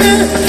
yeah.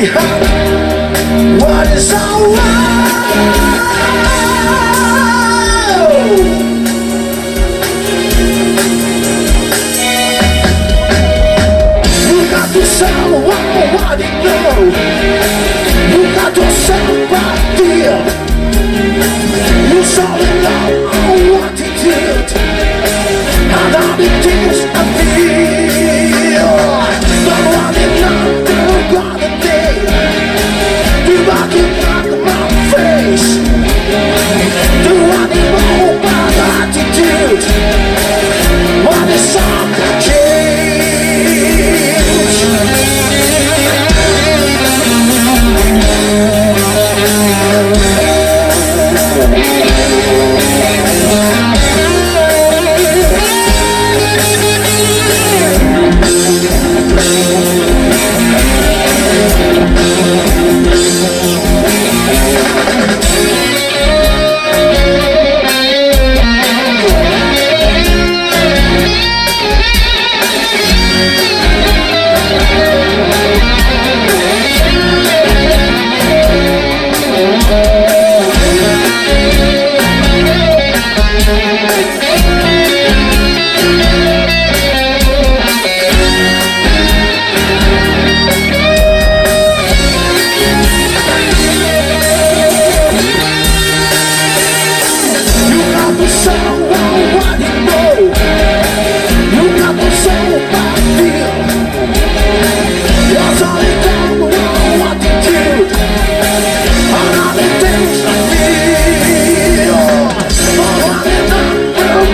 What is alright?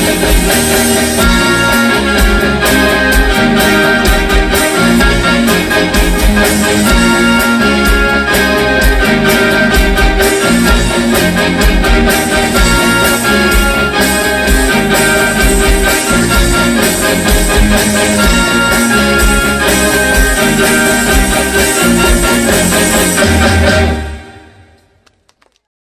Bye.